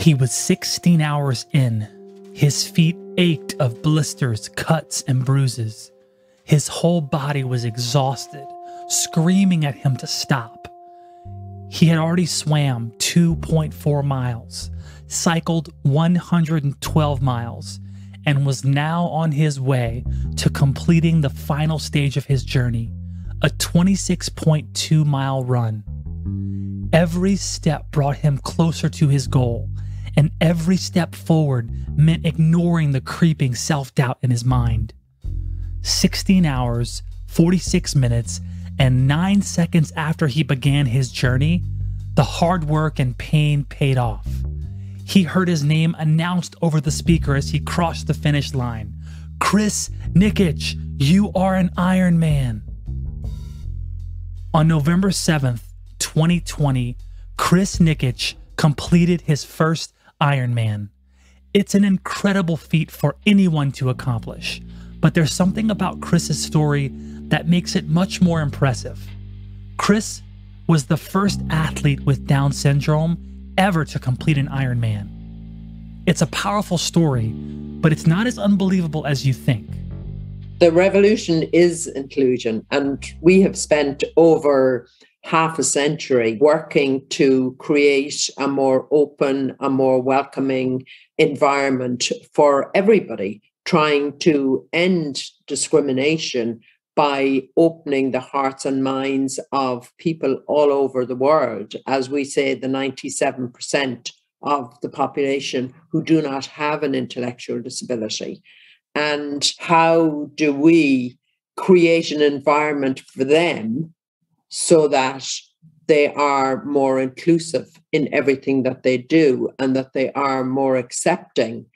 He was 16 hours in. His feet ached of blisters, cuts, and bruises. His whole body was exhausted, screaming at him to stop. He had already swam 2.4 miles, cycled 112 miles, and was now on his way to completing the final stage of his journey, a 26.2 mile run. Every step brought him closer to his goal, and every step forward meant ignoring the creeping self doubt in his mind. 16 hours, 46 minutes, and 9 seconds after he began his journey, the hard work and pain paid off. He heard his name announced over the speaker as he crossed the finish line Chris Nikic, you are an Ironman. On November 7th, 2020, Chris Nikic completed his first Ironman. It's an incredible feat for anyone to accomplish, but there's something about Chris's story that makes it much more impressive. Chris was the first athlete with Down syndrome ever to complete an Ironman. It's a powerful story, but it's not as unbelievable as you think. The revolution is inclusion, and we have spent over half a century working to create a more open, a more welcoming environment for everybody, trying to end discrimination by opening the hearts and minds of people all over the world. As we say, the 97% of the population who do not have an intellectual disability. And how do we create an environment for them so that they are more inclusive in everything that they do and that they are more accepting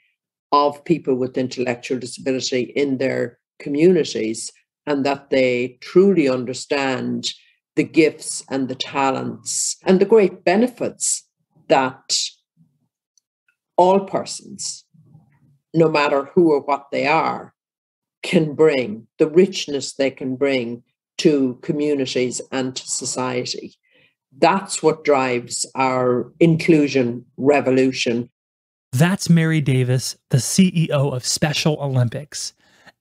of people with intellectual disability in their communities and that they truly understand the gifts and the talents and the great benefits that all persons, no matter who or what they are, can bring, the richness they can bring to communities and to society. That's what drives our inclusion revolution. That's Mary Davis, the CEO of Special Olympics.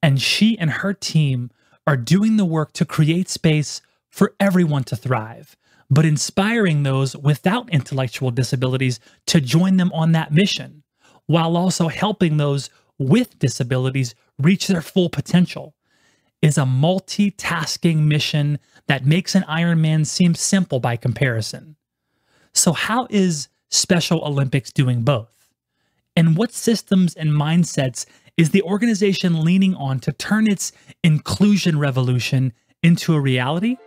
And she and her team are doing the work to create space for everyone to thrive, but inspiring those without intellectual disabilities to join them on that mission, while also helping those with disabilities reach their full potential is a multitasking mission that makes an Ironman seem simple by comparison. So, how is Special Olympics doing both? And what systems and mindsets is the organization leaning on to turn its inclusion revolution into a reality?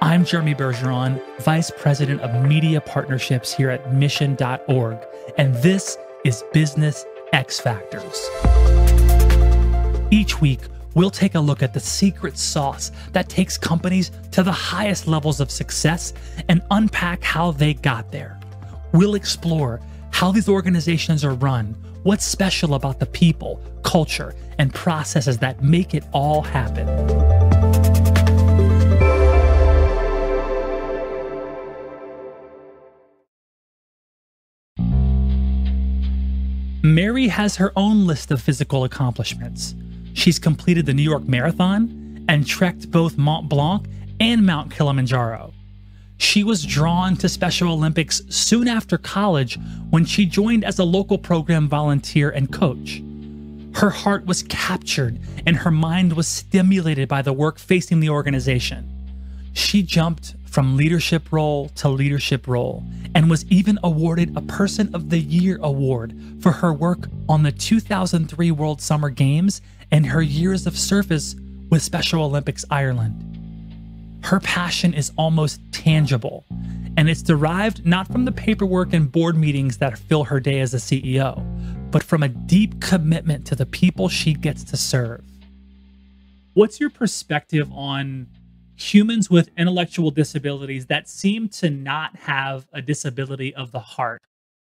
I'm Jeremy Bergeron, Vice President of Media Partnerships here at Mission.org, and this is Business X Factors. Each week, we'll take a look at the secret sauce that takes companies to the highest levels of success and unpack how they got there. We'll explore how these organizations are run, what's special about the people, culture, and processes that make it all happen. Mary has her own list of physical accomplishments. She's completed the New York Marathon and trekked both Mont Blanc and Mount Kilimanjaro. She was drawn to Special Olympics soon after college when she joined as a local program volunteer and coach. Her heart was captured and her mind was stimulated by the work facing the organization. She jumped from leadership role to leadership role and was even awarded a Person of the Year award for her work on the 2003 World Summer Games and her years of service with Special Olympics Ireland. Her passion is almost tangible, and it's derived not from the paperwork and board meetings that fill her day as a CEO, but from a deep commitment to the people she gets to serve. What's your perspective on humans with intellectual disabilities that seem to not have a disability of the heart?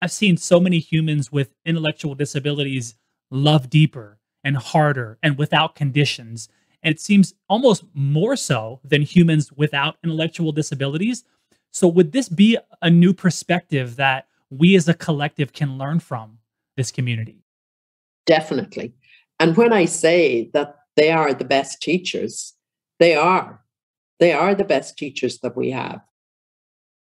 I've seen so many humans with intellectual disabilities love deeper and harder and without conditions. And it seems almost more so than humans without intellectual disabilities So, would this be a new perspective that we as a collective can learn from this community? Definitely. And when I say that they are the best teachers, they are. They are the best teachers that we have.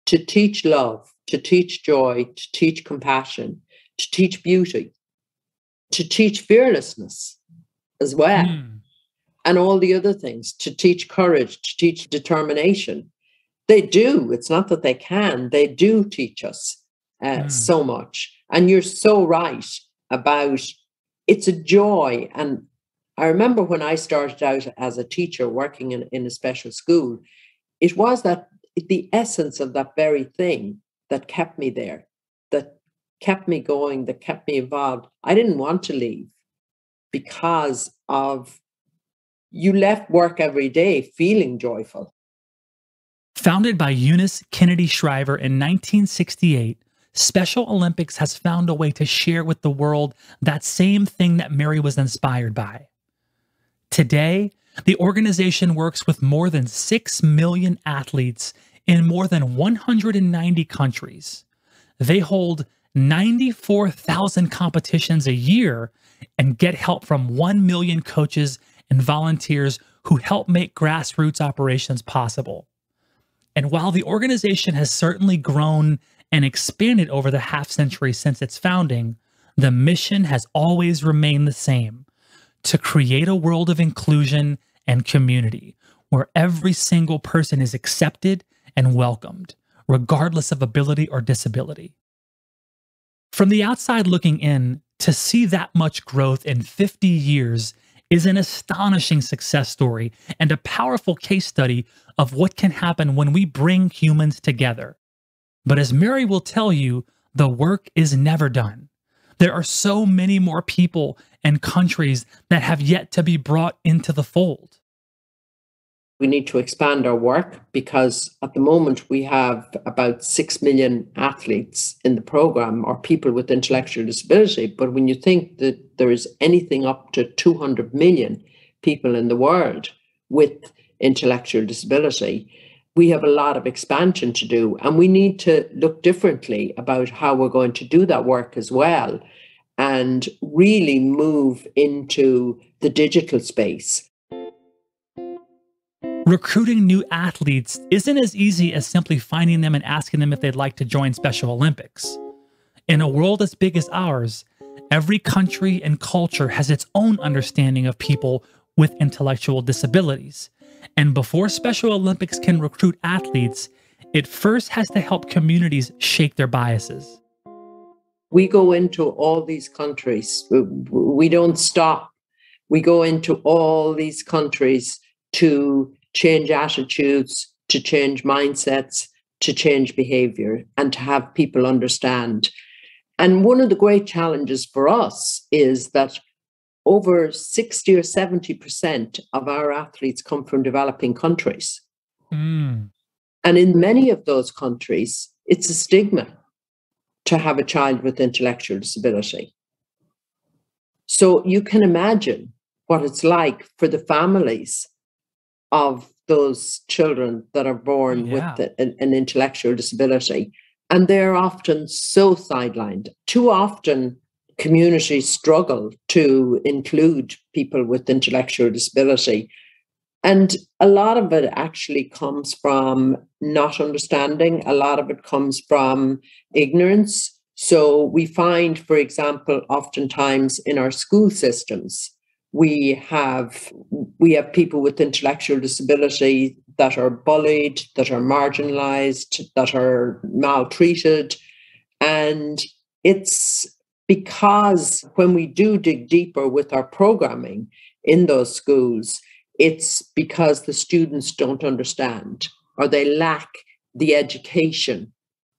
To teach love, to teach joy, to teach compassion, to teach beauty, to teach fearlessness as well, mm. and all the other things, to teach courage, to teach determination. They do. It's not that they can, they do teach us uh, mm. so much. And you're so right about it's a joy. And I remember when I started out as a teacher working in, in a special school, it was that the essence of that very thing that kept me there, that kept me going, that kept me involved. I didn't want to leave because of you left work every day feeling joyful. Founded by Eunice Kennedy Shriver in 1968, Special Olympics has found a way to share with the world that same thing that Mary was inspired by. Today, the organization works with more than 6 million athletes in more than 190 countries. They hold 94,000 competitions a year and get help from 1 million coaches and volunteers who help make grassroots operations possible. And while the organization has certainly grown and expanded over the half century since its founding, the mission has always remained the same to create a world of inclusion and community where every single person is accepted and welcomed, regardless of ability or disability. From the outside looking in, to see that much growth in 50 years is an astonishing success story and a powerful case study of what can happen when we bring humans together. But as Mary will tell you, the work is never done. There are so many more people and countries that have yet to be brought into the fold we need to expand our work because at the moment we have about 6 million athletes in the program or people with intellectual disability. But when you think that there is anything up to 200 million people in the world with intellectual disability, we have a lot of expansion to do. And we need to look differently about how we're going to do that work as well and really move into the digital space Recruiting new athletes isn't as easy as simply finding them and asking them if they'd like to join Special Olympics. In a world as big as ours, every country and culture has its own understanding of people with intellectual disabilities. And before Special Olympics can recruit athletes, it first has to help communities shake their biases. We go into all these countries. We don't stop. We go into all these countries to change attitudes, to change mindsets, to change behavior, and to have people understand. And one of the great challenges for us is that over 60 or 70% of our athletes come from developing countries. Mm. And in many of those countries, it's a stigma to have a child with intellectual disability. So you can imagine what it's like for the families of those children that are born oh, yeah. with an, an intellectual disability. And they're often so sidelined. Too often, communities struggle to include people with intellectual disability. And a lot of it actually comes from not understanding, a lot of it comes from ignorance. So we find, for example, oftentimes in our school systems, we have we have people with intellectual disability that are bullied that are marginalized that are maltreated. And it's because when we do dig deeper with our programming in those schools it's because the students don't understand or they lack the education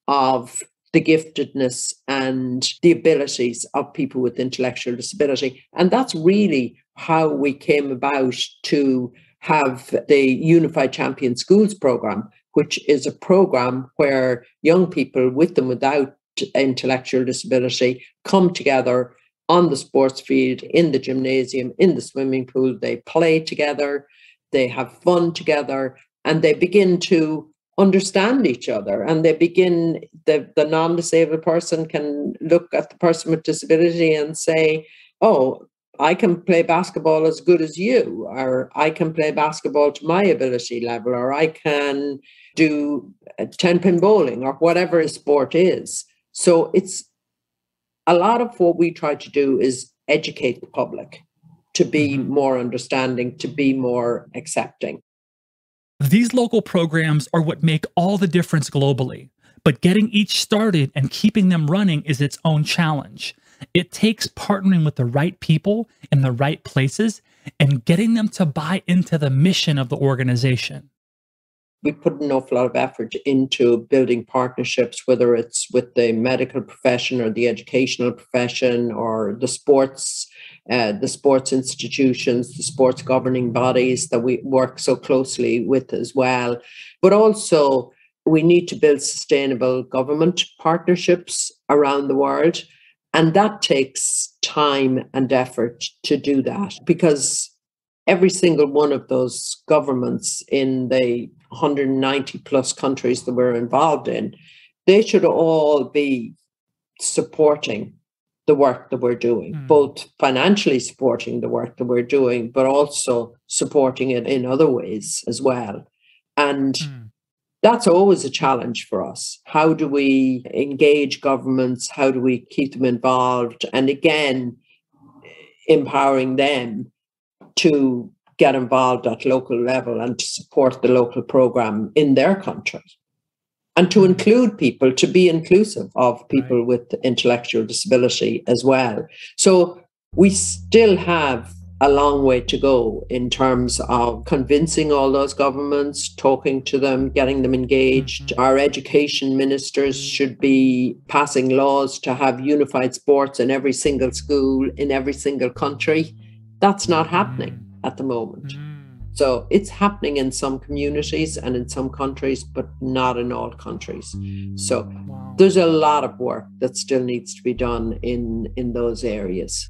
of the giftedness and the abilities of people with intellectual disability. And that's really how we came about to have the Unified Champion Schools program, which is a program where young people with and without intellectual disability come together on the sports field, in the gymnasium, in the swimming pool. They play together, they have fun together, and they begin to understand each other and they begin the, the non-disabled person can look at the person with disability and say oh i can play basketball as good as you or i can play basketball to my ability level or i can do 10 pin bowling or whatever a sport is so it's a lot of what we try to do is educate the public to be mm-hmm. more understanding to be more accepting these local programs are what make all the difference globally, but getting each started and keeping them running is its own challenge. It takes partnering with the right people in the right places and getting them to buy into the mission of the organization. We put an awful lot of effort into building partnerships, whether it's with the medical profession or the educational profession or the sports uh, the sports institutions, the sports governing bodies that we work so closely with as well. But also, we need to build sustainable government partnerships around the world. And that takes time and effort to do that because every single one of those governments in the 190 plus countries that we're involved in, they should all be supporting the work that we're doing, mm. both financially supporting the work that we're doing, but also supporting it in other ways as well. And mm. that's always a challenge for us. How do we engage governments? How do we keep them involved? And again, empowering them to get involved at local level and to support the local program in their country and to mm-hmm. include people, to be inclusive of people right. with intellectual disability as well. So we still have a long way to go in terms of convincing all those governments, talking to them, getting them engaged. Mm-hmm. Our education ministers should be passing laws to have unified sports in every single school, in every single country. That's not happening mm-hmm. at the moment. Mm-hmm. So it's happening in some communities and in some countries, but not in all countries. So wow. there's a lot of work that still needs to be done in, in those areas.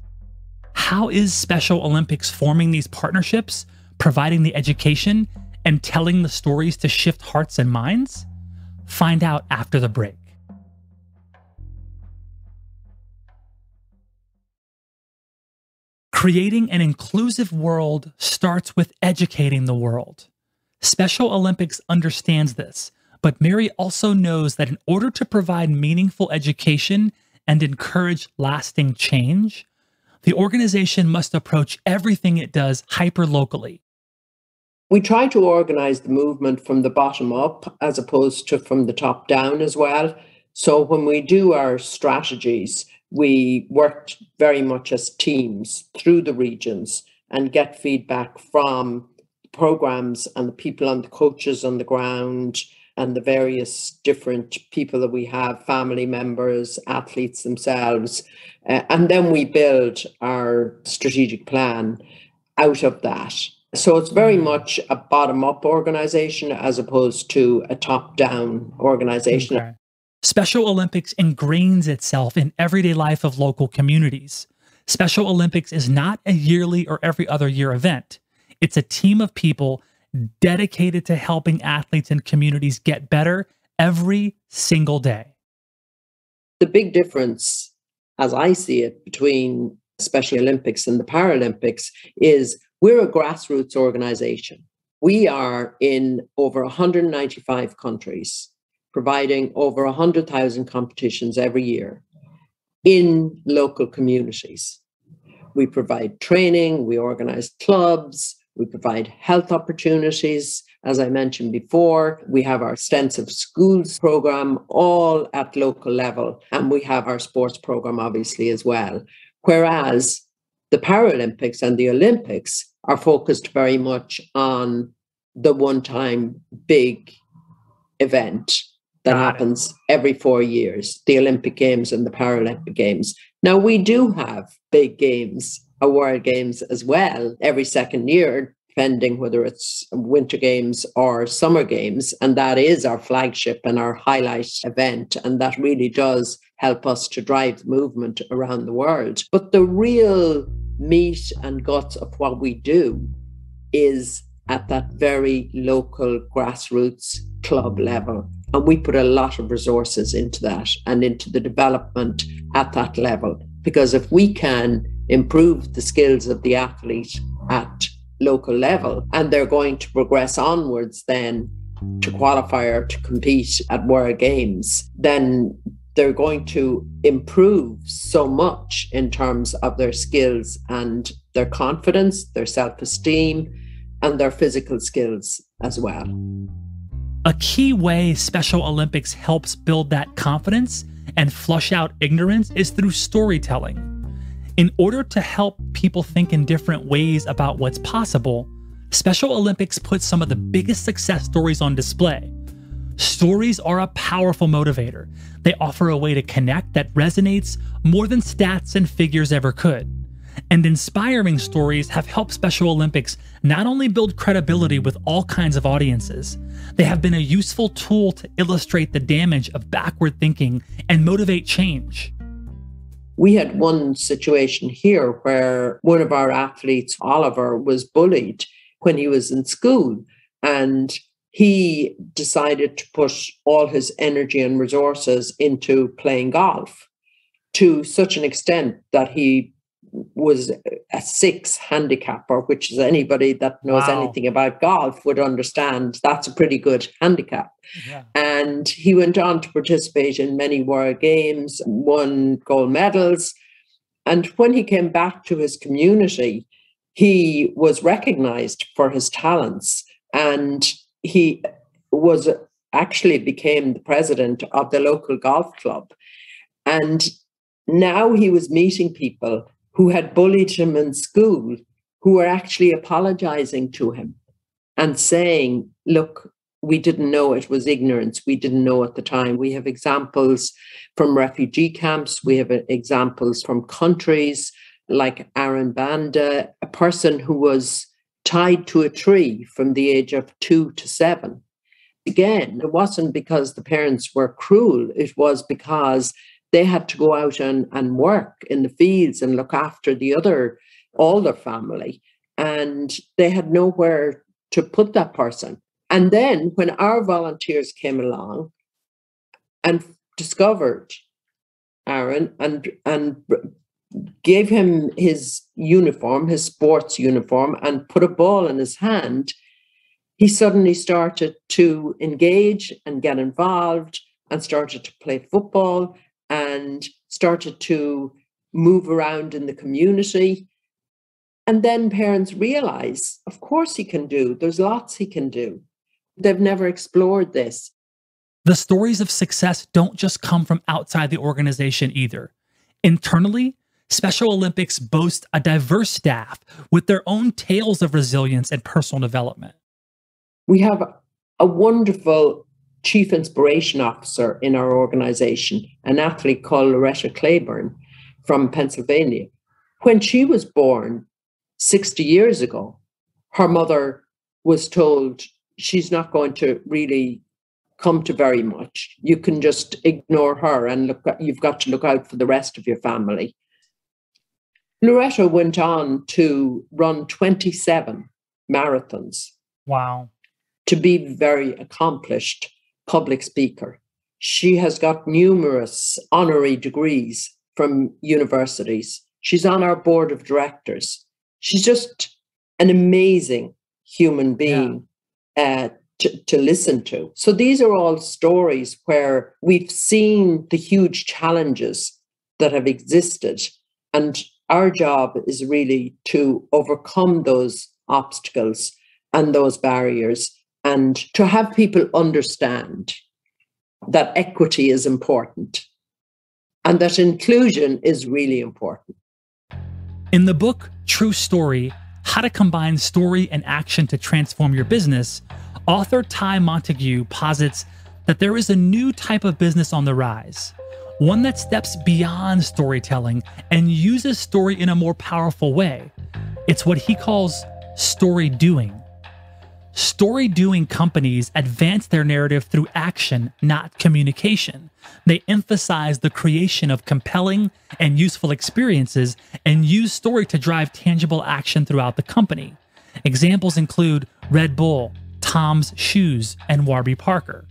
How is Special Olympics forming these partnerships, providing the education, and telling the stories to shift hearts and minds? Find out after the break. Creating an inclusive world starts with educating the world. Special Olympics understands this, but Mary also knows that in order to provide meaningful education and encourage lasting change, the organization must approach everything it does hyper locally. We try to organize the movement from the bottom up as opposed to from the top down as well. So when we do our strategies, we worked very much as teams through the regions and get feedback from programs and the people and the coaches on the ground and the various different people that we have family members athletes themselves uh, and then we build our strategic plan out of that so it's very mm. much a bottom up organization as opposed to a top down organization okay. Special Olympics ingrains itself in everyday life of local communities. Special Olympics is not a yearly or every other year event. It's a team of people dedicated to helping athletes and communities get better every single day. The big difference, as I see it, between Special Olympics and the Paralympics is we're a grassroots organization. We are in over 195 countries providing over 100,000 competitions every year in local communities. We provide training, we organize clubs, we provide health opportunities. As I mentioned before, we have our extensive schools program all at local level, and we have our sports program obviously as well. Whereas the Paralympics and the Olympics are focused very much on the one time big event that Got happens it. every four years the Olympic Games and the Paralympic Games. Now, we do have big games, World Games as well, every second year, depending whether it's Winter Games or Summer Games. And that is our flagship and our highlight event. And that really does help us to drive the movement around the world. But the real meat and guts of what we do is at that very local grassroots club level. And we put a lot of resources into that and into the development at that level. Because if we can improve the skills of the athlete at local level and they're going to progress onwards then to qualify or to compete at World Games, then they're going to improve so much in terms of their skills and their confidence, their self esteem, and their physical skills as well. A key way Special Olympics helps build that confidence and flush out ignorance is through storytelling. In order to help people think in different ways about what's possible, Special Olympics puts some of the biggest success stories on display. Stories are a powerful motivator. They offer a way to connect that resonates more than stats and figures ever could. And inspiring stories have helped Special Olympics not only build credibility with all kinds of audiences, they have been a useful tool to illustrate the damage of backward thinking and motivate change. We had one situation here where one of our athletes, Oliver, was bullied when he was in school. And he decided to put all his energy and resources into playing golf to such an extent that he was a six handicapper, which is anybody that knows wow. anything about golf would understand that's a pretty good handicap. Yeah. And he went on to participate in many world games, won gold medals. And when he came back to his community, he was recognized for his talents and he was actually became the president of the local golf club. And now he was meeting people who had bullied him in school who were actually apologizing to him and saying, look, we didn't know it was ignorance. We didn't know at the time. We have examples from refugee camps. We have examples from countries like Aaron Banda, a person who was tied to a tree from the age of two to seven. Again, it wasn't because the parents were cruel, it was because they had to go out and, and work in the fields and look after the other, all their family. And they had nowhere to put that person. And then when our volunteers came along and discovered Aaron and and gave him his uniform, his sports uniform, and put a ball in his hand, he suddenly started to engage and get involved and started to play football and started to move around in the community. And then parents realize, of course, he can do, there's lots he can do. They've never explored this. The stories of success don't just come from outside the organization either. Internally, Special Olympics boast a diverse staff with their own tales of resilience and personal development. We have a wonderful chief inspiration officer in our organization, an athlete called Loretta Claiborne from Pennsylvania. When she was born 60 years ago, her mother was told she's not going to really come to very much. You can just ignore her and look you've got to look out for the rest of your family. Loretta went on to run 27 marathons. Wow. To be very accomplished public speaker. She has got numerous honorary degrees from universities. She's on our board of directors. She's just an amazing human being yeah. uh, to, to listen to. So these are all stories where we've seen the huge challenges that have existed. And our job is really to overcome those obstacles and those barriers and to have people understand that equity is important and that inclusion is really important. In the book True Story How to Combine Story and Action to Transform Your Business, author Ty Montague posits that there is a new type of business on the rise, one that steps beyond storytelling and uses story in a more powerful way. It's what he calls story doing. Story doing companies advance their narrative through action, not communication. They emphasize the creation of compelling and useful experiences and use story to drive tangible action throughout the company. Examples include Red Bull, Tom's Shoes, and Warby Parker.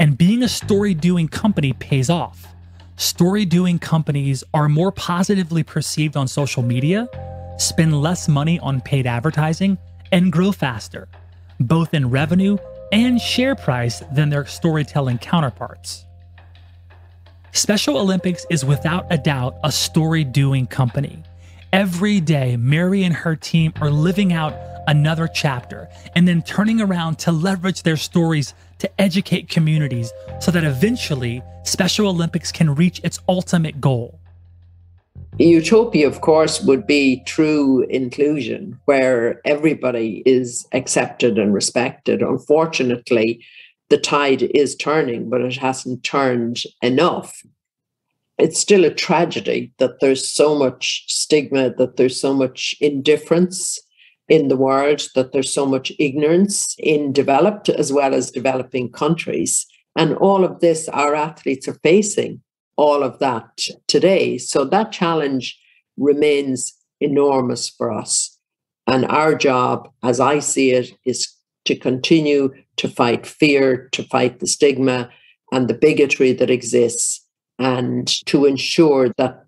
And being a story doing company pays off. Story doing companies are more positively perceived on social media, spend less money on paid advertising, and grow faster, both in revenue and share price than their storytelling counterparts. Special Olympics is without a doubt a story doing company. Every day, Mary and her team are living out another chapter and then turning around to leverage their stories to educate communities so that eventually Special Olympics can reach its ultimate goal. Utopia, of course, would be true inclusion where everybody is accepted and respected. Unfortunately, the tide is turning, but it hasn't turned enough. It's still a tragedy that there's so much stigma, that there's so much indifference in the world, that there's so much ignorance in developed as well as developing countries. And all of this, our athletes are facing all of that today. So that challenge remains enormous for us. And our job, as I see it, is to continue to fight fear, to fight the stigma and the bigotry that exists, and to ensure that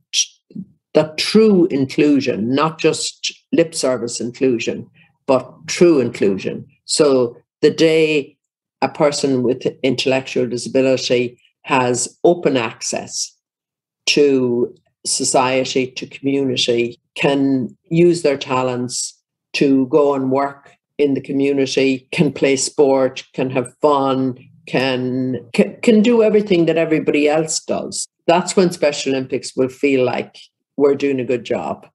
that true inclusion, not just lip service inclusion, but true inclusion. So the day a person with intellectual disability has open access to society, to community, can use their talents to go and work in the community, can play sport, can have fun, can, can, can do everything that everybody else does. That's when Special Olympics will feel like we're doing a good job.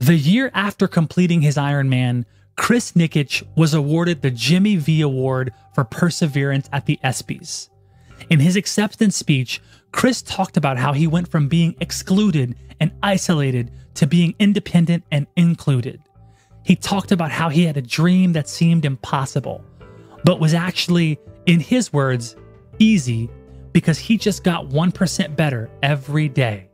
The year after completing his Ironman, Chris Nikic was awarded the Jimmy V Award for Perseverance at the ESPYs. In his acceptance speech, Chris talked about how he went from being excluded and isolated to being independent and included. He talked about how he had a dream that seemed impossible, but was actually, in his words, easy because he just got 1% better every day.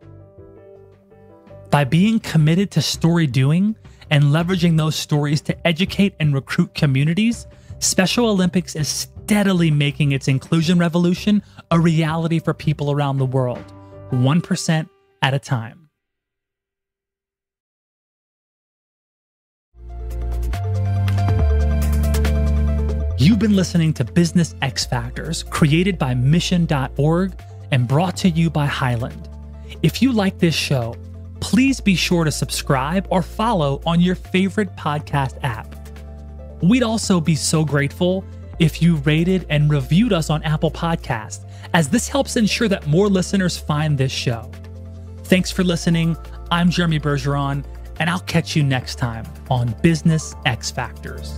By being committed to story doing and leveraging those stories to educate and recruit communities, Special Olympics is steadily making its inclusion revolution a reality for people around the world, 1% at a time. You've been listening to Business X Factors, created by Mission.org and brought to you by Highland. If you like this show, please be sure to subscribe or follow on your favorite podcast app. We'd also be so grateful if you rated and reviewed us on Apple Podcasts, as this helps ensure that more listeners find this show. Thanks for listening. I'm Jeremy Bergeron, and I'll catch you next time on Business X Factors.